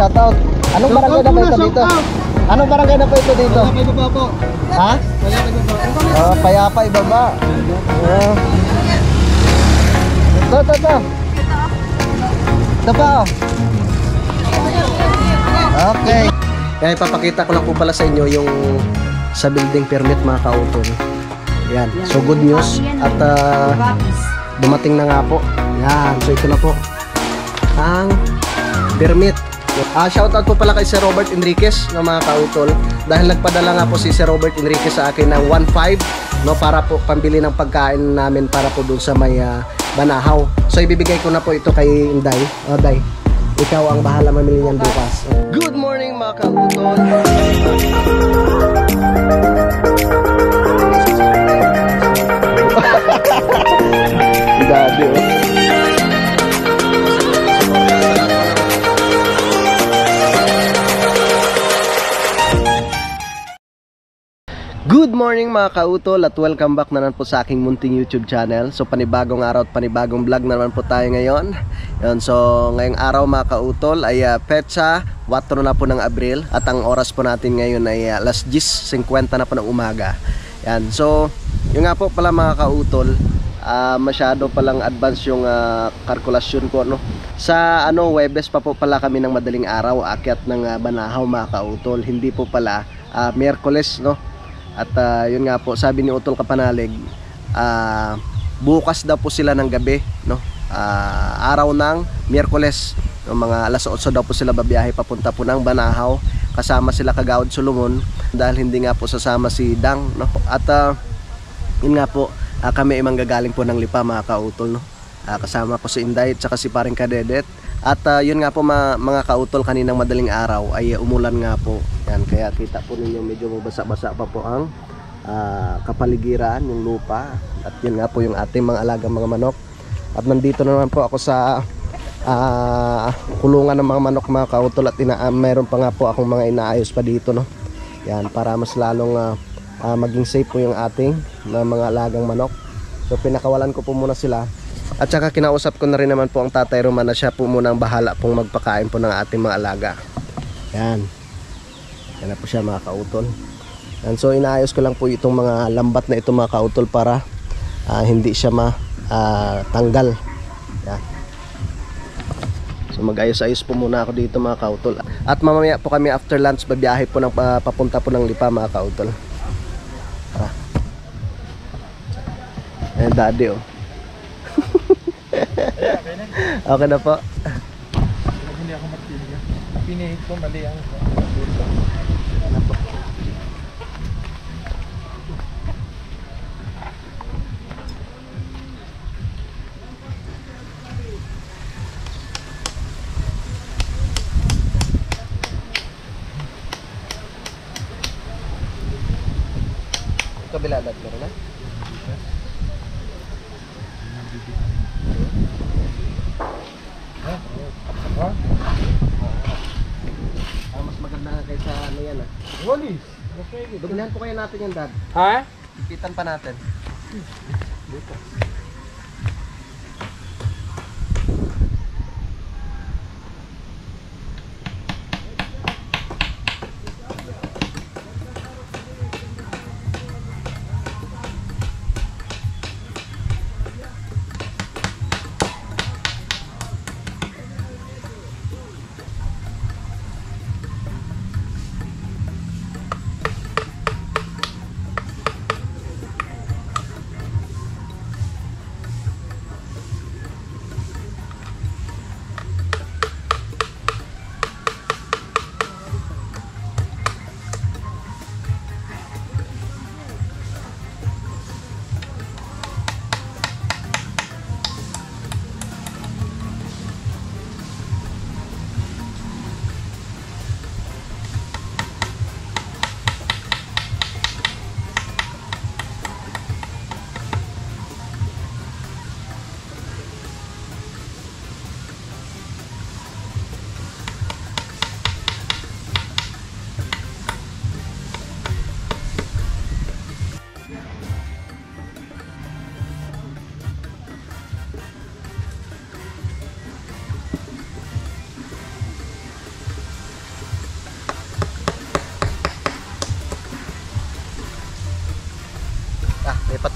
Shoutout. Anong barangay na po ito dito? Anong barangay na po ito dito? Kaya baba po. Ha? Kaya baba. Oh, payapa ibaba. Yeah. Ito, ito, ito. Ito pa, oh. Okay. Kaya ipapakita ko lang po pala sa inyo yung sa building permit mga kautol. Yan. So good news at ah, dumating na nga po. Yan. So ito na po. Ang permit. Ah, shoutout po pala kay Sir Robert Enriquez ng mga kautol dahil nagpadala nga po si Sir Robert Enriquez sa akin ng 1.5 no para po pambili ng pagkain namin para po doon sa may ah, Banahaw. So ibibigay ko na po ito kay Inday. Oh, Day. Ikaw ang bahala mamili niyan bukas. Good morning mga kautol. Daddy, oh. Good morning mga kautol at welcome back na naman po sa aking munting YouTube channel. So panibagong araw at panibagong vlog na naman po tayo ngayon. Yun, so ngayong araw mga kautol ay uh, petsa 4 na po ng Abril at ang oras po natin ngayon ay uh, alas 10.50 na po ng umaga. Yan, so yung nga po pala mga kautol, ah, masyado palang advance yung ah, kalkulasyon ko no. Sa ano Webes pa po pala kami ng madaling araw akyat ng ah, Banahaw mga kautol. Hindi po pala ah, Miyerkules no. At ah, yun nga po, sabi ni Utol Kapanalig, ah, bukas daw po sila ng gabi, no? Ah, araw ng Miyerkules, no, mga alas 8 daw po sila babiyahe papunta po ng Banahaw. Kasama sila Kagawad Solomon dahil hindi nga po sasama si Dang, no? At ah, yun nga po, ah, kami ay manggagaling po ng Lipa mga kautol, no? Ah, kasama ko si Inday at si Paring Kadedet. At ah, yun nga po ma- mga kautol kaninang madaling araw ay uh, umulan nga po. Yan kaya kita po ninyo medyo mabasa-basa pa po ang ah, kapaligiran, yung lupa. At yun nga po yung ating mga alagang mga manok. At nandito na naman po ako sa ah, kulungan ng mga manok mga kautol at ina ah, meron pa nga po akong mga inaayos pa dito no. Yan para mas lalong ah, ah, maging safe po yung ating na mga alagang manok. So pinakawalan ko po muna sila at saka kinausap ko na rin naman po ang tatay Roman na siya po muna ang bahala pong magpakain po ng ating mga alaga. Yan. Yan na po siya mga kautol. Yan, so inaayos ko lang po itong mga lambat na ito mga kautol para ah, hindi siya matanggal. Yan. So mag-ayos-ayos po muna ako dito mga kautol. At mamaya po kami after lunch babiyahe po ng pa- papunta po ng Lipa mga kautol. Tara. Ayan daddy oh. okay na po. Ako martilyo. Pinihit ko mali ang Kabila dad meron na? Ha? Ah, mas maganda nga kaysa ano yan ah. Walis. Okay. Dumihan po kaya natin yan dad. Ha? Ipitan pa natin.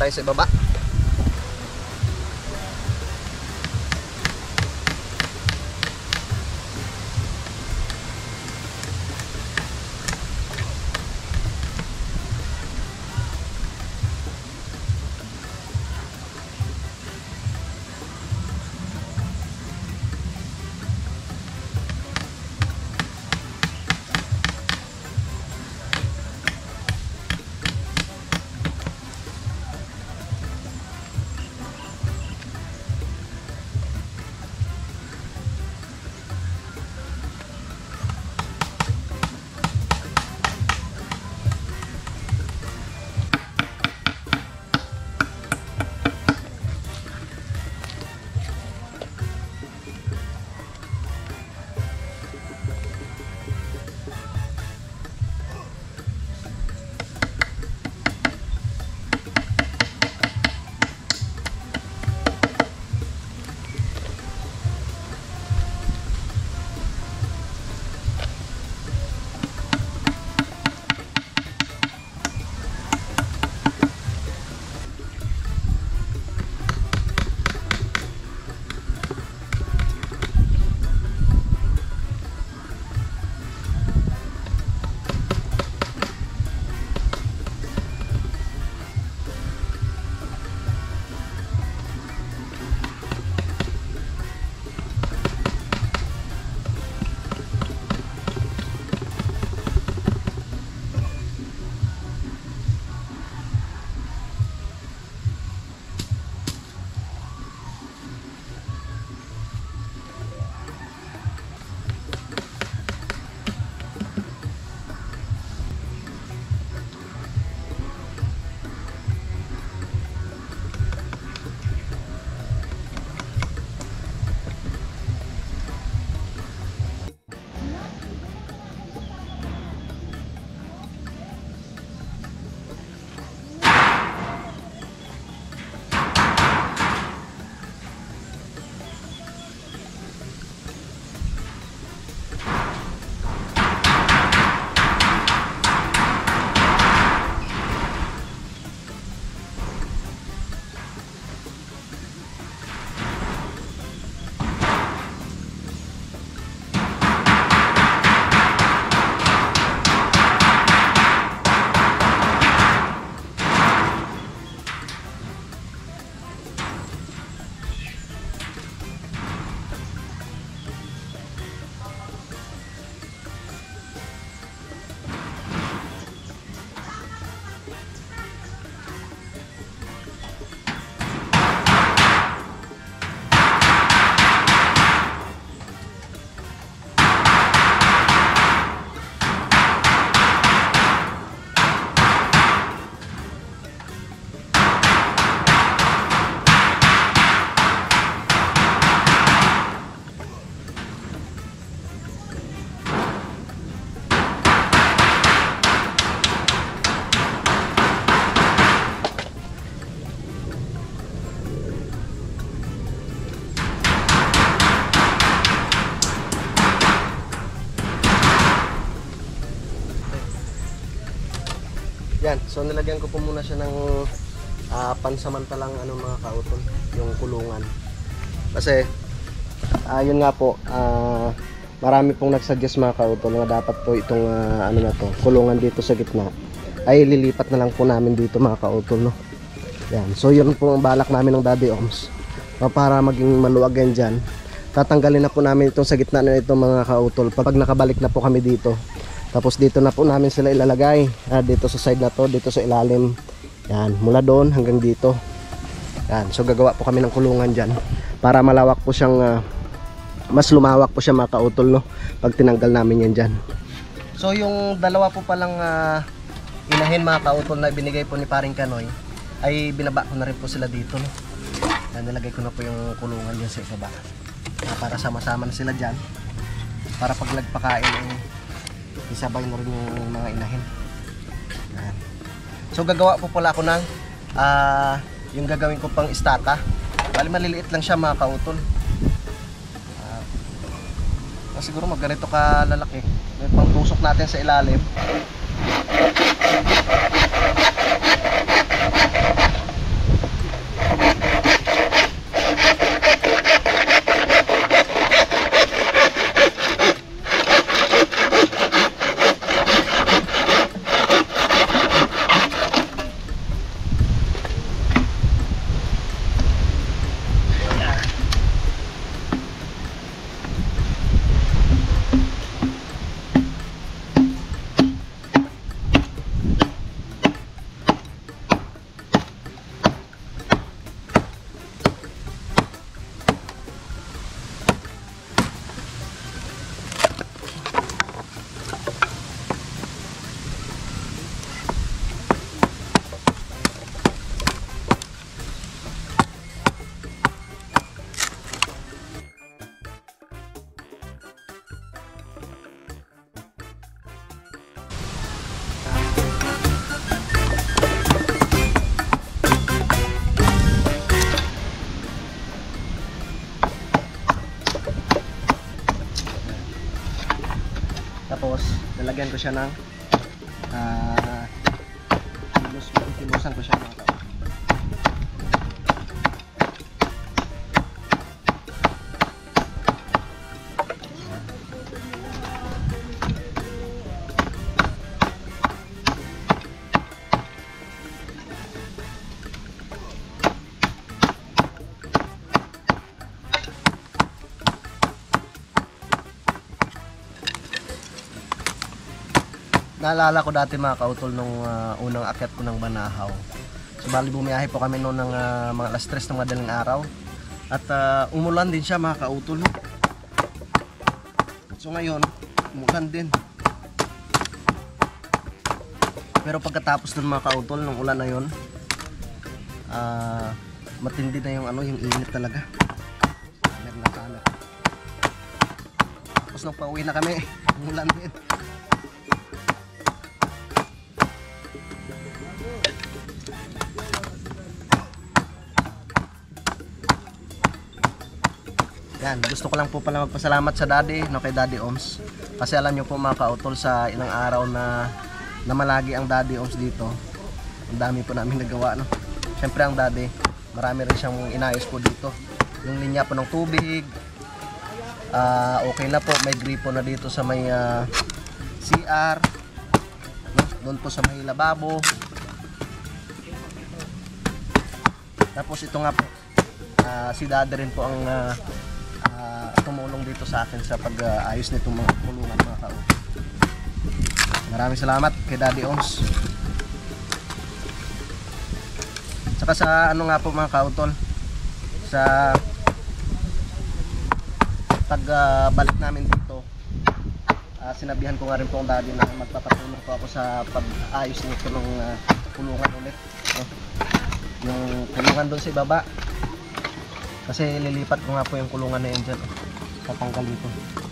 Tayo sa ibaba. Nilagyan ko po muna siya ng ah, pansamantalang ano mga kautol, yung kulungan. Kasi ah yun nga po, ah, marami pong nagsuggest mga kautol na dapat po itong ah, ano na to, kulungan dito sa gitna ay lilipat na lang po namin dito mga kautol no. Yan, so yun po ang balak namin ng Daddy Oms. Para maging maluwag yan dyan. Tatanggalin na po namin itong sa gitna na ito mga kautol pag nakabalik na po kami dito. Tapos dito na po namin sila ilalagay. Ah, dito sa side na to, dito sa ilalim. Yan, mula doon hanggang dito. Yan, so gagawa po kami ng kulungan dyan. Para malawak po siyang, ah, mas lumawak po siya mga kautol, no? Pag tinanggal namin yan dyan. So yung dalawa po palang ah, inahin mga kautol na binigay po ni Paring Kanoy, ay binaba ko na rin po sila dito, no? Yan, nilagay ko na po yung kulungan dyan sa ibaba. Ah, para sama-sama na sila dyan. Para pag nagpakain, eh, isabay na rin yung mga inahin. Yan. So gagawa po pala ako ng ah, yung gagawin ko pang istaka. Bali maliliit lang siya mga kautol. Ah, siguro mag ganito ka lalaki. May pang tusok natin sa ilalim. Lalagyan ko siya ng ah tinus, tinusan ko siya mga kautol. Naalala ko dati mga kautol nung ah, unang akyat ko ng Banahaw. So bali bumiyahe po kami noon ng ah, mga alas 3 ng madaling araw. At ah, umulan din siya mga kautol. So ngayon, umulan din. Pero pagkatapos ng mga kautol ng ulan na yon, ah, matindi na yung ano, yung init talaga. Summer na sana. Tapos nung pauwi na kami, umulan din. Yan, gusto ko lang po pala magpasalamat sa daddy, no, kay Daddy Oms. Kasi alam niyo po mga kautol sa ilang araw na namalagi ang Daddy Oms dito. Ang dami po namin nagawa, no. Siyempre ang daddy, marami rin siyang inayos po dito. Yung linya po ng tubig, ah, okay na po, may gripo na dito sa may ah, CR, no? doon po sa may lababo. Tapos ito nga po, ah, si daddy rin po ang ah, tumulong dito sa akin sa pag-ayos nitong mga kulungan mga kao. Maraming salamat kay Daddy Oms. Saka sa ano nga po mga kautol, sa pagbalik namin dito, ah, sinabihan ko nga rin po ang daddy na magpapatulong po ako sa pag-ayos nito ng ah, kulungan ulit. No? Yung kulungan doon sa ibaba, kasi lilipat ko nga po yung kulungan na yun dyan. Tatanggalin ko.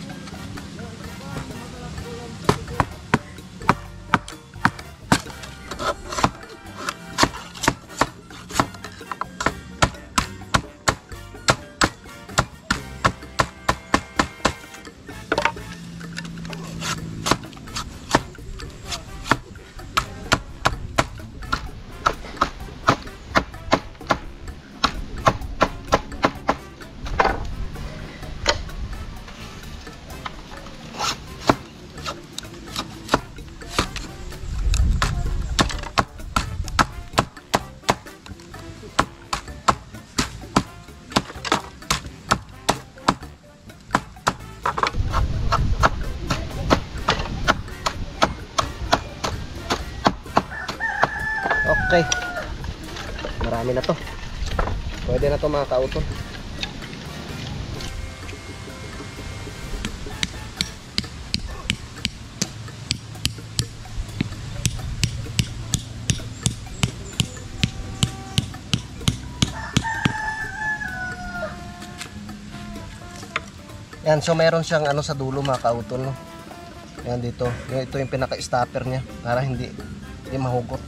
Mga kauto. Yan, so meron siyang ano sa dulo mga kautol, no? Yan dito. Ito yung pinaka-stopper niya para hindi hindi mahugot.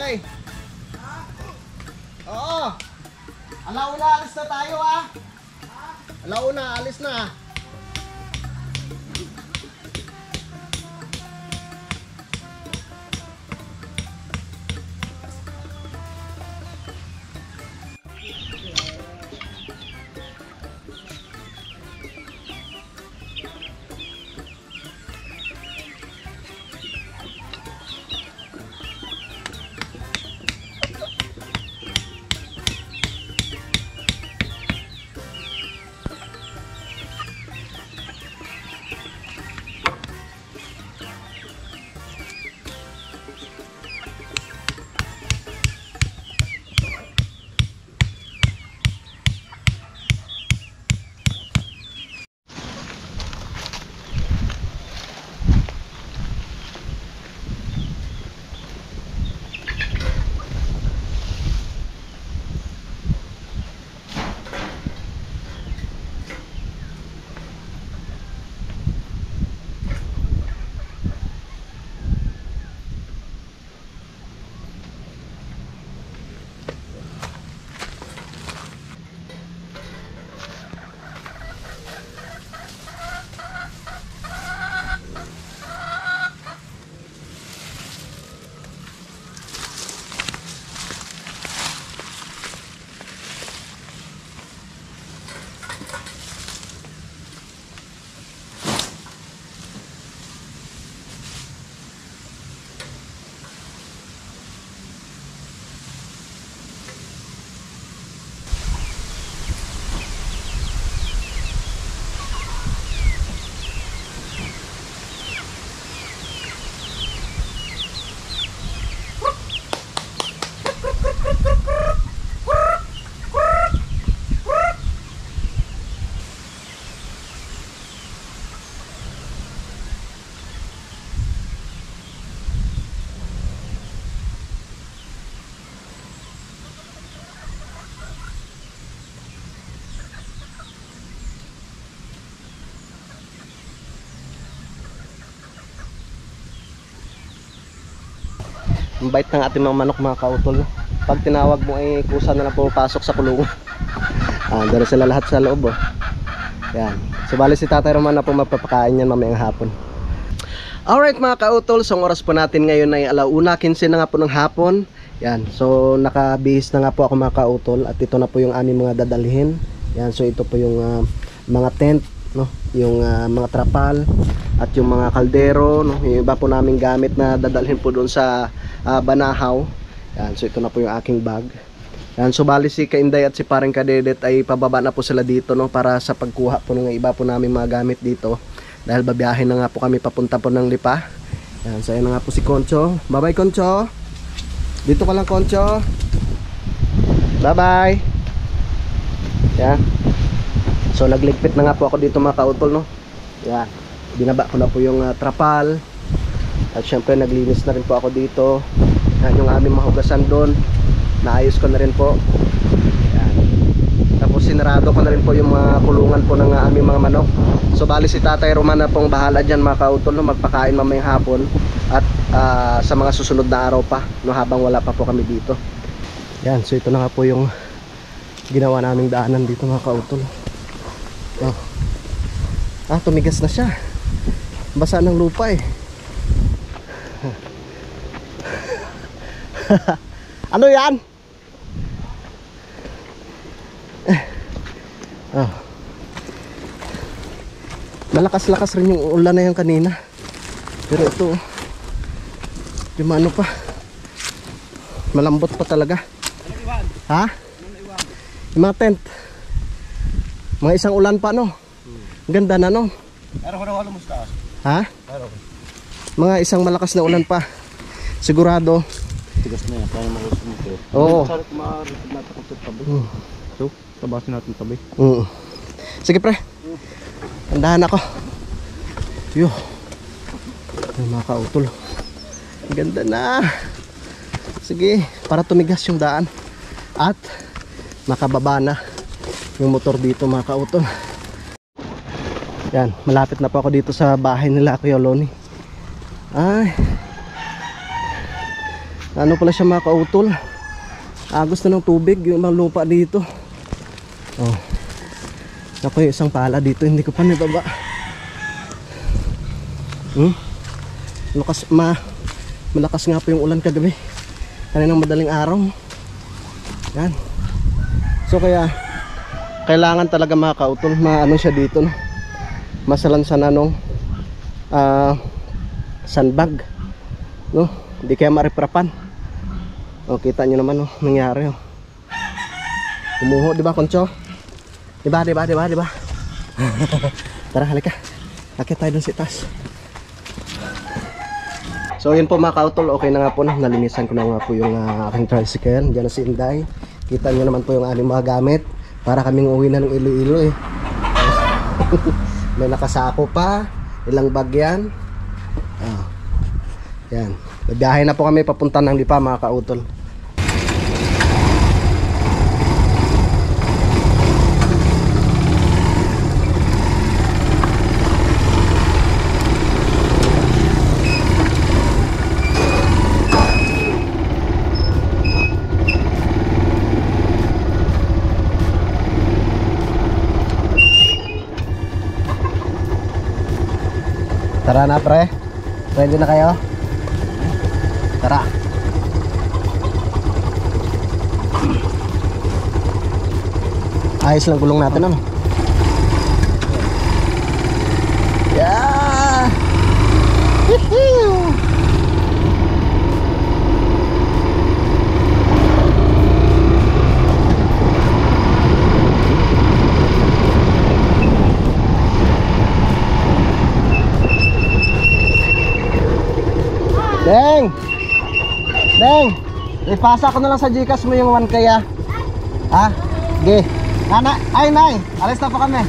Okay. Ang bait ng ating mga manok mga kautol. Pag tinawag mo ay kusa na lang pumapasok sa kulungan. ah, dala sila lahat sa loob oh. Yan. So bali si Tatay Roman na po magpapakain yan mamayang hapon. Alright mga kautol, so ang oras po natin ngayon ay alauna, 15 na nga po ng hapon. Yan, so nakabihis na nga po ako mga kautol at ito na po yung aming mga dadalhin. Yan, so ito po yung ah, mga tent, no? yung ah, mga trapal at yung mga kaldero, no? yung iba po naming gamit na dadalhin po doon sa ah, Banahaw. Yan, so ito na po yung aking bag. Yan, so bali si Kainday at si Parang Kadedet ay pababa na po sila dito no para sa pagkuha po ng iba po namin mga gamit dito. Dahil babiyahin na nga po kami papunta po ng Lipa. Yan, so ayan na nga po si Concho. Bye-bye Concho. Dito ka lang Concho. Bye-bye. Yan. So nagligpit na nga po ako dito mga kautol no. Yan. Binaba ko na po yung ah, trapal. At syempre naglinis na rin po ako dito. Yan yung aming mahugasan doon. Naayos ko na rin po. Yan. Tapos sinarado ko na rin po yung mga kulungan po ng aming mga manok. So bali si Tatay Roman na pong bahala dyan mga kautol no, magpakain mamayang hapon at ah, sa mga susunod na araw pa no, habang wala pa po kami dito. Yan, so ito na nga po yung ginawa naming daanan dito mga kautol. Oh. Ah, tumigas na siya. Basa ng lupa eh. ano yan? Oh. Malakas-lakas rin yung ulan na yan kanina. Pero ito, yung ano pa, malambot pa talaga. Ha? Yung mga tent. Mga isang ulan pa no. Ganda na no. Pero sa taas. Ha? Pero Mga isang malakas na ulan pa. Sigurado. Tigas na yan. Kaya magusto mo ito. Oo. Sarap maaari natin kung tabi. So, tabasin natin tabi. Mm. Sige pre. Andahan ako. Yo. Ay, mga kautol. Ang Ganda na. Sige, para tumigas yung daan. At makababa na yung motor dito mga kautol. Yan, malapit na po ako dito sa bahay nila Kuya Loni. Ay. Ano pala siya mga kautol? Agos na ng tubig yung ibang lupa dito. Oh. Ako yung isang pala dito, hindi ko pa nababa. Hmm? Malakas, ma, malakas nga po yung ulan kagabi. Kaninang madaling araw. Yan. So kaya, kailangan talaga mga kautol, maano siya dito, no? Masalansan na nung ah, sandbag. No? Hindi kaya mariprapan. O, kita nyo naman, no? Nangyari, oh. Umuho, di ba, Koncho? Di ba, di ba? Tara, halika. Akit tayo dun sa taas. So yun po mga kautol, okay na nga po na nalinisan ko na nga po yung ah, aking tricycle. Diyan na si Inday. Kita nyo naman po yung aming mga gamit. Para kaming uwi na ng Iloilo eh. May nakasako pa. Ilang bag yan. Ah. Yan. Biyahe na po kami papunta ng Lipa mga kautol. Tara na pre. Ready na kayo? Tara. Ayos lang gulong natin ano. Yeah! Woohoo! Deng! Deng! Ipasa ko na lang sa Gcash mo yung 1K ah. Ha? Ge. Nana, ay nay, alis na po kami.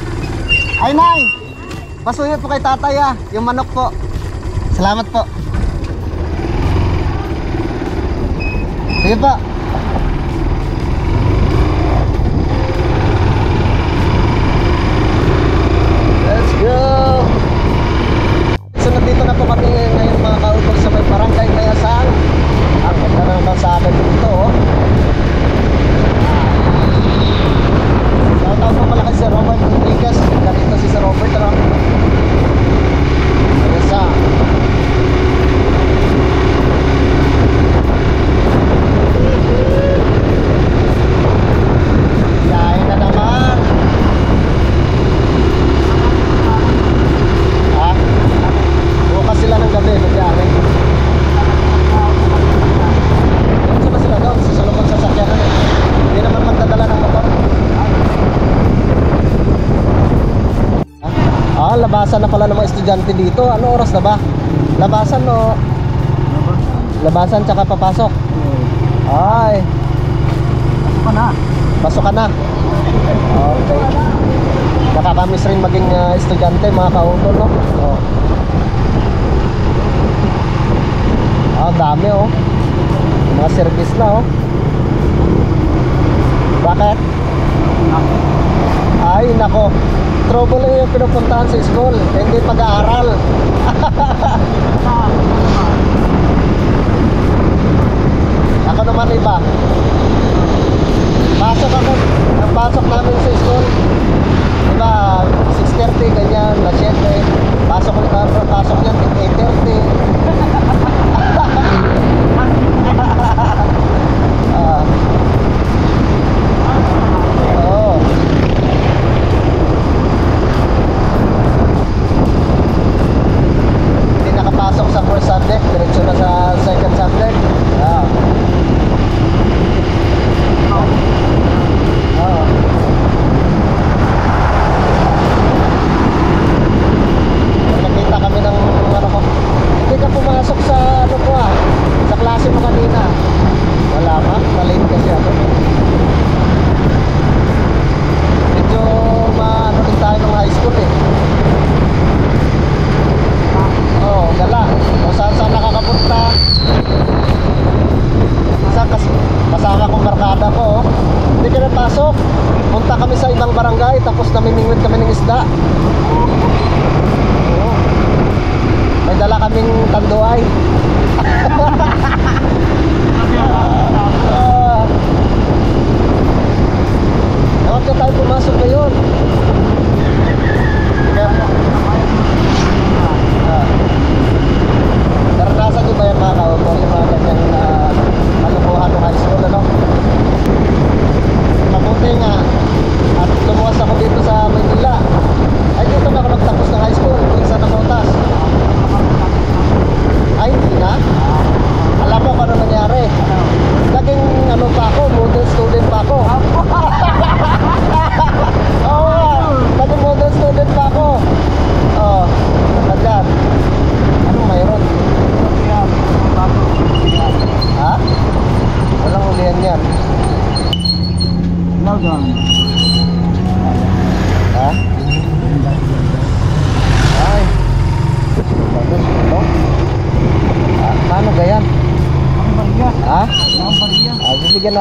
Ay nay! Pasuyo po kay tatay ah, yung manok po. Salamat po. Sige po. Let's go! So nandito na po kami ngayon mga kautol sa may barangay Mayasan. Ang ganda ng kalsada dito oh. Shoutout po pala kay Sir Robert Rodriguez. Ganito si Sir Robert ano? Mayasan. Yain na naman. Ha? Bukas sila ng gabi, magyari. Saan ba sila doon? Sa salubong sa sakyanan eh. Hindi naman magdadala ng motor. Ah, labasan na pala ng mga estudyante dito. Ano oras na ba? Labasan no? Labasan tsaka papasok? Ay. Pasok ka na. Pasok ka na. Okay. Nakakamiss rin maging ah, estudyante mga kautol no? Oh. Ah, dami oh. Mga service na oh. Bakit? Ay, nako. Trouble lang yung pinupuntahan sa school. Hindi pag-aaral. ako naman iba. Pasok ako. Pasok namin sa school. Diba, 6.30, ganyan,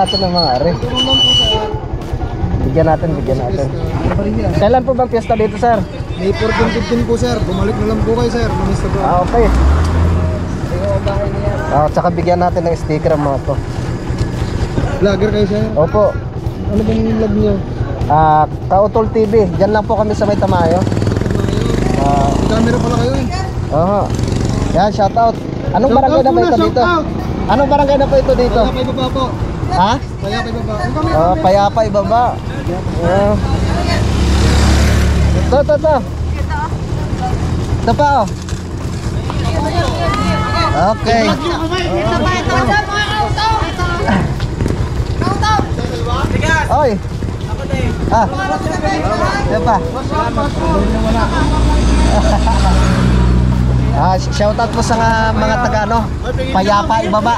natin ng mga are. Bigyan natin, bigyan natin. Kailan po bang piyesta dito, sir? May 14-15 po sir. Bumalik na lang po kayo sir. Mamista po. Ah, okay. Ah, tsaka bigyan natin ng sticker ang mga to. Vlogger kayo sir. Opo. Ano bang vlog niyo? Ah, Kautol TV. Diyan lang po kami sa May Tamayo. Ah, camera pala kayo eh. Oo. Yan, shout out. Anong Shout barangay na po ito shout dito? out. Anong barangay na po ito dito? Kaya kay baba po. Ha? Kaya kay baba. Ang kami, Oh, payapa ibaba. Yeah. Ito, ito, ito. Ito pa, oh. Okay. Oy. Ah. Ito pa. Ah, shoutout po sa mga taga ano, Payapa ibaba.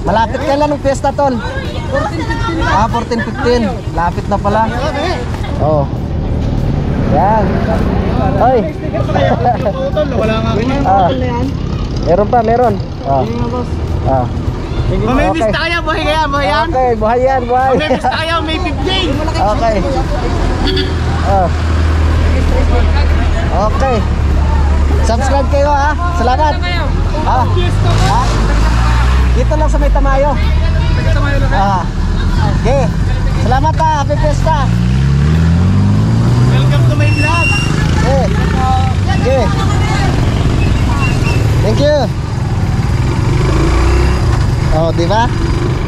Malapit kailan ng piyesta tol? Ah, 14-15. Lapit na pala. Oh. Yan. Oy. Wala nga. ah. Meron pa, meron. Ah. Ah. Mamimiss Okay. tayo. Buhay kaya. Buhay yan. Okay, buhay yan, buhay. Mamimiss tayo. May 15. Okay. Oh. Okay. Subscribe kayo ha. Salamat. Ah. Ha? Dito lang sa may tamayo. Ah. Okay. Salamat ha. Happy Fiesta. Welcome to my vlog. Okay. Okay. Thank you. Oh, di ba?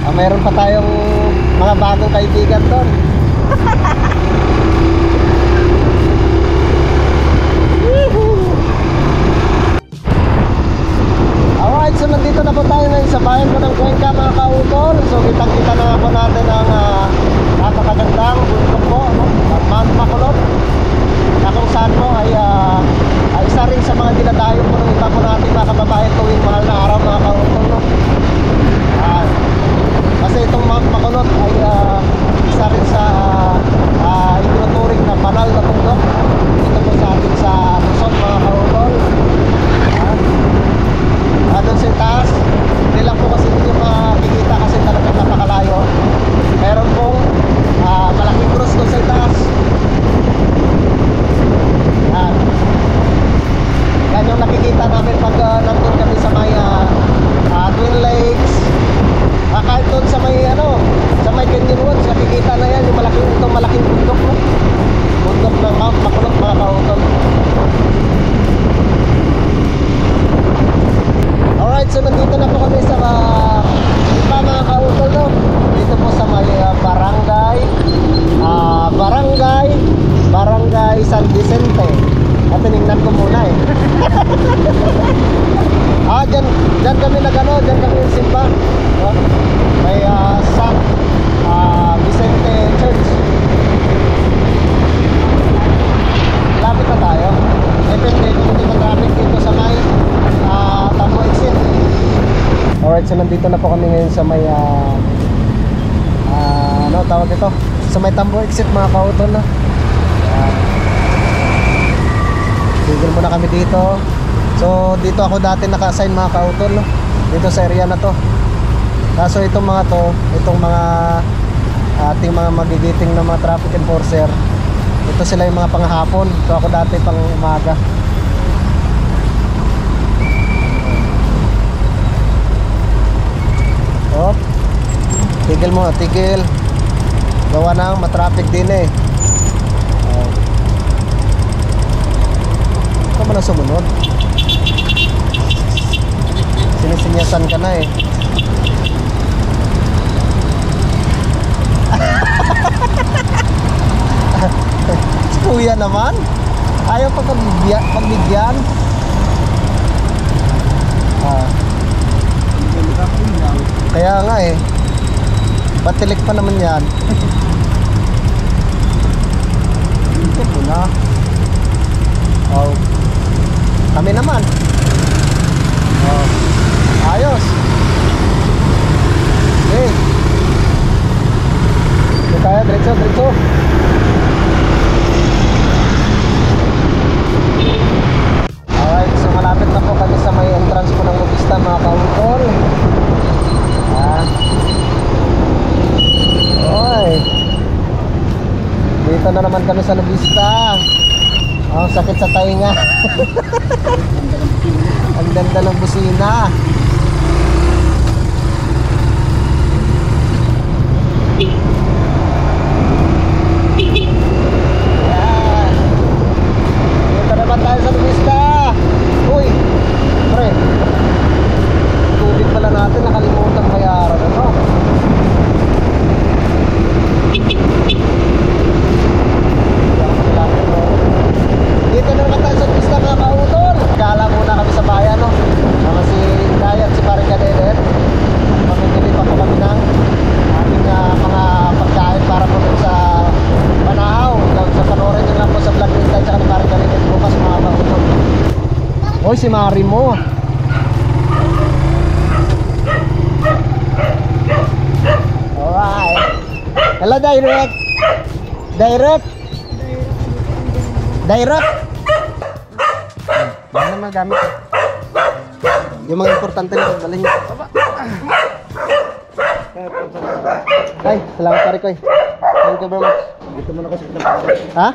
Ah, mayroon pa tayong mga bagong kaibigan doon. nandito na po tayo ngayon sa bayan po ng Cuenca mga kautol. So kitang-kita na nga po natin ang uh, napakagandang bundok po, no? Mount Makulot. Na kung saan po ay ah, ah, isa rin sa mga dinadayo po ng iba po nating mga kababayan tuwing mahal na araw mga kautol. No? Ah, kasi itong Mount ay ah, isa rin sa uh, itinuturing na banal na bundok dito po sa atin sa Luzon mga kautol. Doon sa taas, hindi lang po kasi hindi makikita kasi talagang napakalayo. Meron pong ah, malaking cross doon sa taas. Yan. Yan yung nakikita namin pag ah, nandun kami sa may ah, ah, Twin Lakes. Ah, kahit doon sa may ano, sa may Canyon Woods, nakikita na yan yung malaking, itong malaking bundok, no? Bundok ng Mount Makulot, mga kautol. Alright, so nandito na po kami sa uh, iba mga kautol no? Dito po sa may ah, barangay ah, Barangay Barangay San Vicente At tinignan ko muna eh Ah, dyan, dyan kami nagano, dyan kami simba no? May ah, San ah, Vicente Church Lapit na tayo Depende kung hindi traffic dito sa may ah, Tambo Exit Alright, so nandito na po kami ngayon sa may ah, ano tawag ito? Sa may Tambo Exit mga kautol na. Uh, muna kami dito. So dito ako dati naka-assign mga kautol no? Dito sa area na to. Kaso itong mga to Itong mga ating mga magigiting na mga traffic enforcer ito sila yung mga panghapon. So ako dati pang umaga oh tigil mo tigil Gawa ng matraffic din eh. Oh. Ikaw mo na sumunod. Sinisinyasan ka na eh. kuya naman. Ayaw pa pagbigyan. pagbigyan. Ah. Kaya nga eh. Batilik pa naman yan. Ito po na. Oh. Kami naman. Oh. Ayos. Okay. Ito tayo, diretso, diretso. Alright, so malapit na po kami sa may entrance po ng Lubista mga kautol. Ah. Oy. Dito na naman kami sa Lubista. Oh, sakit sa tainga. Ang ganda ng busina. Yan. Dito naman tayo sa Lubista. Uy, pre. Tubig pala natin, nakalimutan bayaran. Ano? Dito na naman tayo sa pista mga kautol. Kala muna kami sa bayan, no? Sama si Inday at si Paring Kadedet. Mamimili pa po kami ng ating ah, mga pagkain para po dun sa Banahaw. Doon sa panoorin nyo lang po sa vlog ni Inday at ni Paring Kadedet bukas mga kautol. Oy, si Mari mo. Alright. Hello, Direct. Direct. Direct. Baka naman gamit. Yung mga importante na dalhin niyo. Ay, salamat pare ko eh. Thank you very much. Dito muna kasi Ha?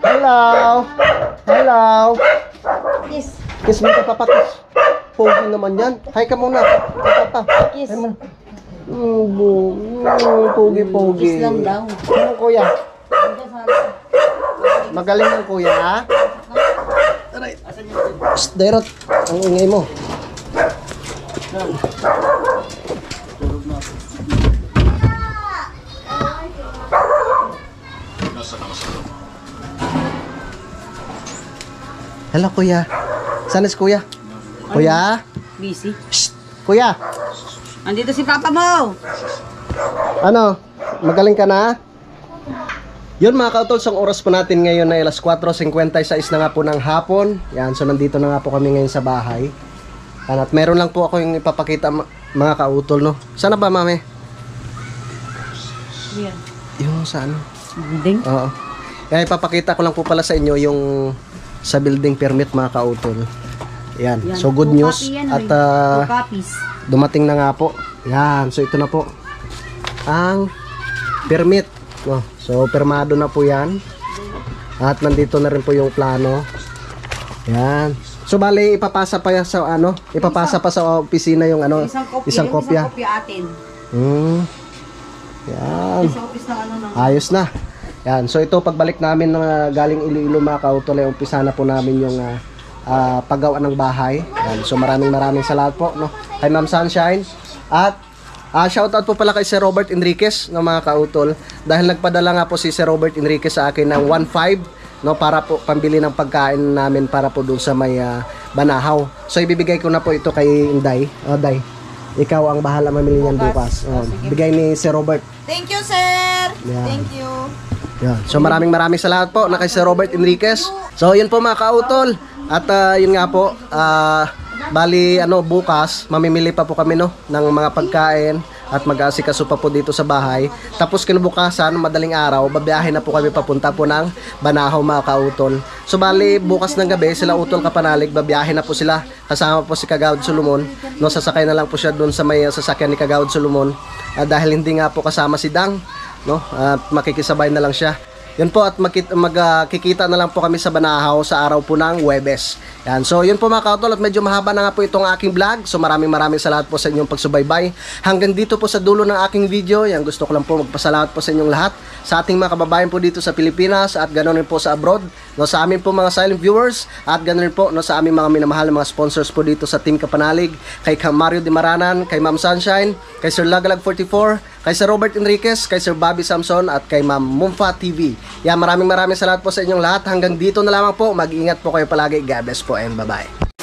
Hello. Hello. Kiss. Kiss mo ka papatis. Pogi naman yan. Hi ka muna. Hi papa. Kiss. Hi muna. Mm, bu- mm, pogi pogi. Kiss lang daw. Ano kuya? Magaling ang kuya ha? Aray. Dairot. Ang ingay mo. Hello kuya. Saan is kuya? Kuya? Busy. Psst, kuya. Andito si papa mo. Ano? Magaling ka na? Yun mga kautol, ang oras po natin ngayon ay alas 4.56 na nga po ng hapon. Yan, so nandito na nga po kami ngayon sa bahay. Yan, At meron lang po ako yung ipapakita mga kautol, no? Sana ba, mami? Yan. Yung sa ano? Building. Oo. Yan, ipapakita ko lang po pala sa inyo yung sa building permit mga kautol. Yan. Yan. So good Two news. yan, At copies. Dumating na nga po. Yan, so ito na po. Ang permit. No? So, permado na po yan. At nandito na rin po yung plano. Yan. So, bali, ipapasa pa sa ano? Ipapasa pa sa opisina yung ano? Isang kopya. Isang kopya. Isang kopya atin. Hmm. Yan. Ano. Ayos na. Yan. So ito pagbalik namin ng ah, galing Iloilo mga kautol ay umpisa na po namin yung ah, ah, paggawa ng bahay. Yan. So maraming maraming salamat po no. Kay Ma'am Sunshine at ah shoutout po pala kay Sir Robert Enriquez ng mga kautol dahil nagpadala nga po si Sir Robert Enriquez sa akin ng 1.5 no para po pambili ng pagkain namin para po doon sa may ah, Banahaw. So ibibigay ko na po ito kay Inday. Oh, Day. Ikaw ang bahala mamili niyan bukas. Oh, bigay ni Sir Robert. Thank you, sir. Yeah. Thank you. Yan. So maraming maraming salamat po na kay Sir Robert Enriquez. So yun po mga kautol. At ah, yun nga po, ah, bali ano bukas mamimili pa po kami no ng mga pagkain at mag-aasikaso pa po dito sa bahay. Tapos kinabukasan, madaling araw, babiyahe na po kami papunta po ng Banahaw mga kautol. So bali bukas ng gabi, sila Utol Kapanalig, babiyahe na po sila kasama po si Kagawad Solomon. No sasakay na lang po siya doon sa may sasakyan ni Kagawad Solomon. Ah, dahil hindi nga po kasama si Dang no? At makikisabay na lang siya. Yun po at magkikita na lang po kami sa Banahaw sa araw po ng Webes. Yan. So yun po mga kautol at medyo mahaba na nga po itong aking vlog. So maraming maraming salamat po sa inyong pagsubaybay. Hanggang dito po sa dulo ng aking video. Yan gusto ko lang po magpasalamat po sa inyong lahat. Sa ating mga kababayan po dito sa Pilipinas at ganoon rin po sa abroad. No, sa amin po mga silent viewers at ganoon rin po no, sa aming mga minamahal na mga sponsors po dito sa Team Kapanalig. Kay Ka- Mario Di Maranan, kay Ma'am Sunshine, kay Sir Lagalag 44, kay Sir Robert Enriquez, kay Sir Bobby Samson at kay Ma'am Mumfa TV. Yan maraming maraming salamat po sa inyong lahat. Hanggang dito na lamang po. Mag-ingat po kayo palagi. God bless po and bye-bye.